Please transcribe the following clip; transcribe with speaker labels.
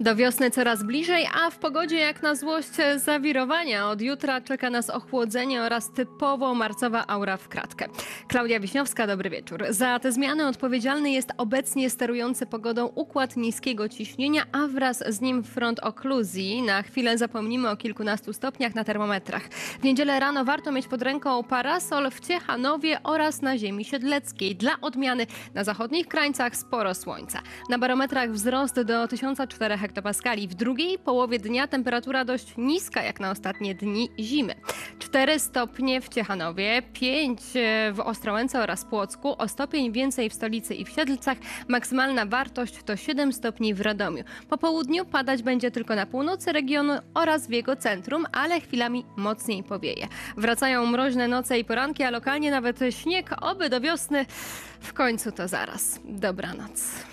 Speaker 1: Do wiosny coraz bliżej, a w pogodzie jak na złość zawirowania. Od jutra czeka nas ochłodzenie oraz typowo marcowa aura w kratkę. Klaudia Wiśniowska, dobry wieczór. Za te zmiany odpowiedzialny jest obecnie sterujący pogodą układ niskiego ciśnienia, a wraz z nim front okluzji. Na chwilę zapomnimy o kilkunastu stopniach na termometrach. W niedzielę rano warto mieć pod ręką parasol w Ciechanowie oraz na ziemi siedleckiej. Dla odmiany na zachodnich krańcach sporo słońca. Na barometrach wzrost do 1004 hektopaskali. W drugiej połowie dnia temperatura dość niska jak na ostatnie dni zimy. 4 stopnie w Ciechanowie, 5 w Ostrołęce oraz Płocku, o stopień więcej w stolicy i w Siedlcach. Maksymalna wartość to 7 stopni w Radomiu. Po południu padać będzie tylko na północy regionu oraz w jego centrum, ale chwilami mocniej powieje. Wracają mroźne noce i poranki, a lokalnie nawet śnieg, oby do wiosny. W końcu to zaraz. Dobranoc.